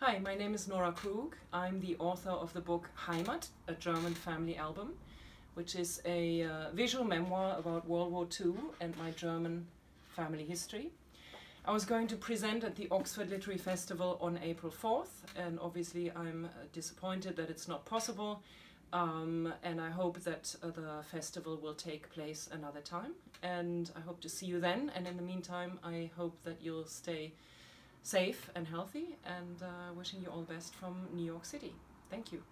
Hi, my name is Nora Krug. I'm the author of the book Heimat, a German family album, which is a uh, visual memoir about World War II and my German family history. I was going to present at the Oxford Literary Festival on April 4th, and obviously I'm uh, disappointed that it's not possible. Um, and I hope that uh, the festival will take place another time. And I hope to see you then. And in the meantime, I hope that you'll stay safe and healthy and uh, wishing you all the best from New York City. Thank you.